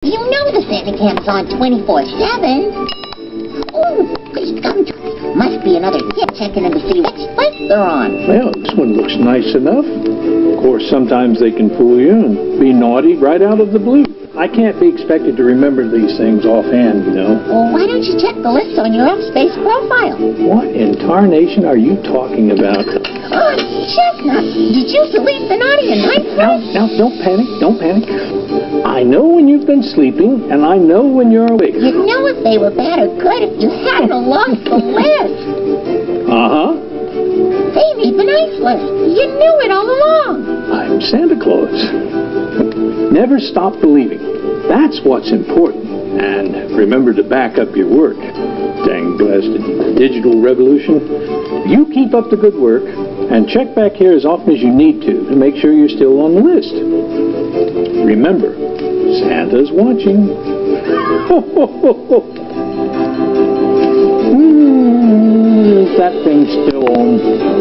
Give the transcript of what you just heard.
You know the Santa camp's on 24-7. Oh, great gumdrops. Must be another tip checking in to see which flight they're on. Well, this one looks nice enough. Of course, sometimes they can fool you and be naughty right out of the blue. I can't be expected to remember these things offhand, you know. Well, why don't you check the list on your off-space profile? What in tarnation are you talking about? Oh, Chestnut, did you delete the naughty and nice Now, now, don't panic, don't panic. I know when you've been sleeping, and I know when you're awake. You'd know if they were bad or good if you hadn't lost the list. Uh-huh. They read the nice list. You knew it all along. I'm Santa Claus. Never stop believing. That's what's important. And remember to back up your work. Dang blasted digital revolution. You keep up the good work and check back here as often as you need to to make sure you're still on the list. Remember, Santa's watching. Hmm, is that thing still on?